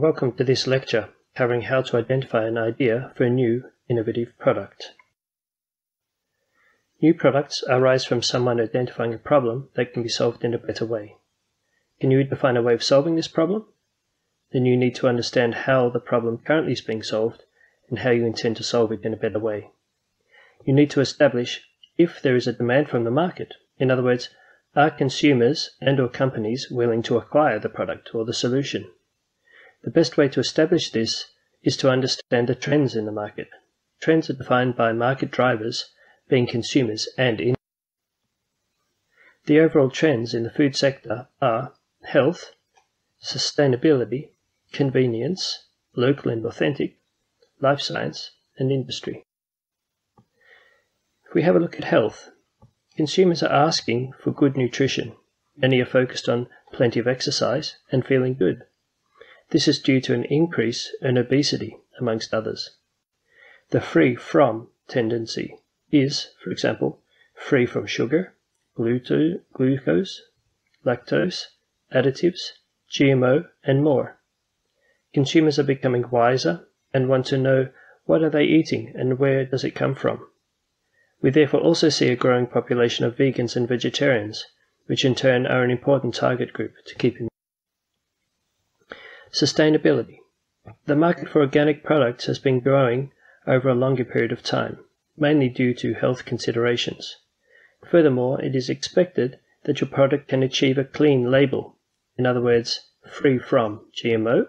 Welcome to this lecture covering how to identify an idea for a new innovative product. New products arise from someone identifying a problem that can be solved in a better way. Can you define a way of solving this problem? Then you need to understand how the problem currently is being solved and how you intend to solve it in a better way. You need to establish if there is a demand from the market. In other words, are consumers and or companies willing to acquire the product or the solution? The best way to establish this is to understand the trends in the market. Trends are defined by market drivers being consumers and in the overall trends in the food sector are health, sustainability, convenience, local and authentic, life science, and industry. If we have a look at health, consumers are asking for good nutrition. Many are focused on plenty of exercise and feeling good. This is due to an increase in obesity, amongst others. The free from tendency is, for example, free from sugar, glucose, lactose, additives, GMO, and more. Consumers are becoming wiser and want to know what are they eating and where does it come from. We therefore also see a growing population of vegans and vegetarians, which in turn are an important target group to keep in Sustainability. The market for organic products has been growing over a longer period of time, mainly due to health considerations. Furthermore, it is expected that your product can achieve a clean label, in other words, free from GMO,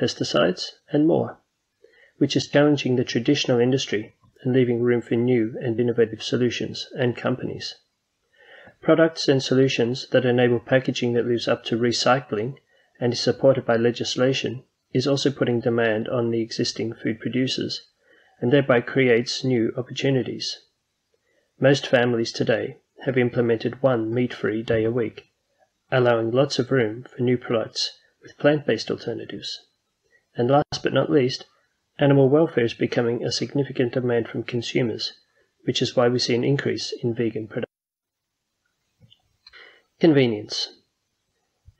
pesticides, and more, which is challenging the traditional industry and leaving room for new and innovative solutions and companies. Products and solutions that enable packaging that lives up to recycling and is supported by legislation is also putting demand on the existing food producers and thereby creates new opportunities. Most families today have implemented one meat free day a week, allowing lots of room for new products with plant based alternatives. And last but not least, animal welfare is becoming a significant demand from consumers, which is why we see an increase in vegan production. Convenience.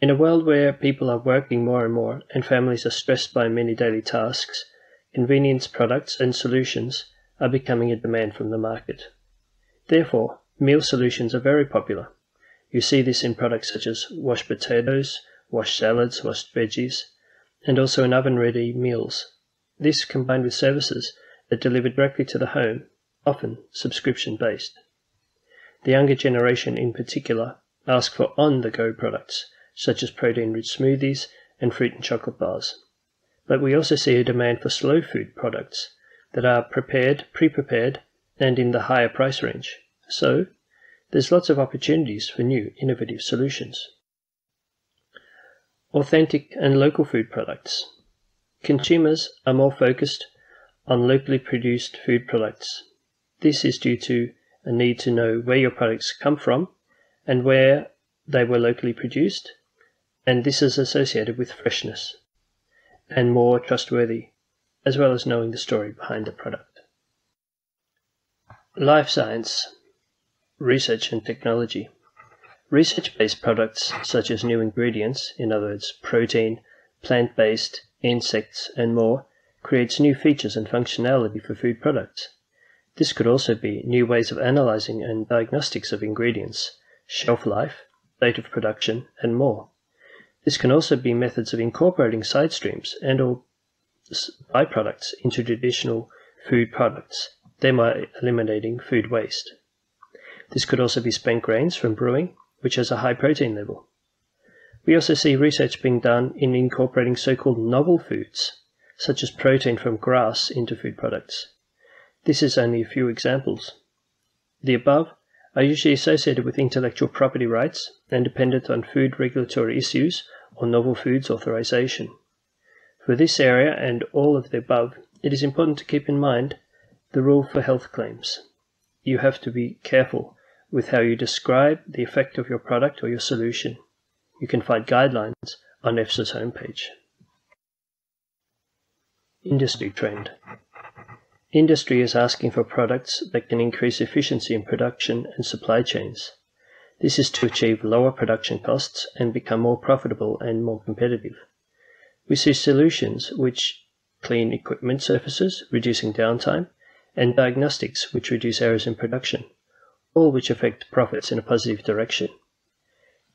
In a world where people are working more and more and families are stressed by many daily tasks, convenience products and solutions are becoming a demand from the market. Therefore, meal solutions are very popular. You see this in products such as washed potatoes, washed salads, washed veggies, and also in oven ready meals. This combined with services that deliver directly to the home, often subscription based. The younger generation in particular ask for on the go products such as protein rich smoothies and fruit and chocolate bars. But we also see a demand for slow food products that are prepared, pre prepared, and in the higher price range. So, there's lots of opportunities for new innovative solutions. Authentic and local food products. Consumers are more focused on locally produced food products. This is due to a need to know where your products come from and where they were locally produced and this is associated with freshness and more trustworthy, as well as knowing the story behind the product. Life science, research and technology. Research based products such as new ingredients, in other words, protein, plant based, insects, and more, creates new features and functionality for food products. This could also be new ways of analyzing and diagnostics of ingredients, shelf life, date of production, and more. This can also be methods of incorporating side streams and or byproducts into traditional food products, thereby eliminating food waste. This could also be spent grains from brewing, which has a high protein level. We also see research being done in incorporating so-called novel foods, such as protein from grass into food products. This is only a few examples. The above are usually associated with intellectual property rights and dependent on food regulatory issues or novel foods authorization. For this area and all of the above, it is important to keep in mind the rule for health claims. You have to be careful with how you describe the effect of your product or your solution. You can find guidelines on EFSA's homepage. Industry trend. Industry is asking for products that can increase efficiency in production and supply chains. This is to achieve lower production costs and become more profitable and more competitive. We see solutions which clean equipment surfaces, reducing downtime, and diagnostics which reduce errors in production, all which affect profits in a positive direction.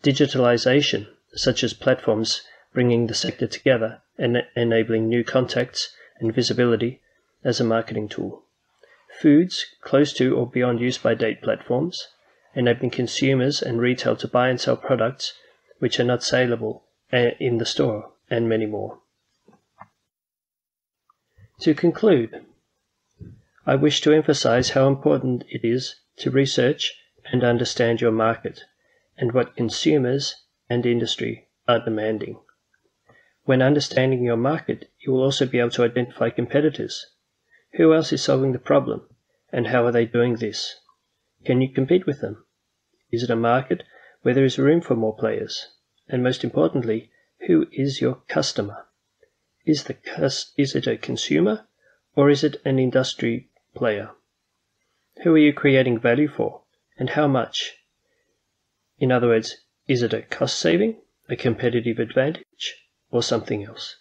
Digitalization, such as platforms bringing the sector together and enabling new contacts and visibility as a marketing tool. Foods close to or beyond use by date platforms, enabling consumers and retail to buy and sell products which are not saleable uh, in the store, and many more. To conclude, I wish to emphasize how important it is to research and understand your market and what consumers and industry are demanding. When understanding your market, you will also be able to identify competitors. Who else is solving the problem, and how are they doing this? Can you compete with them? Is it a market where there is room for more players? And most importantly, who is your customer? Is, the cus- is it a consumer or is it an industry player? Who are you creating value for and how much? In other words, is it a cost saving, a competitive advantage, or something else?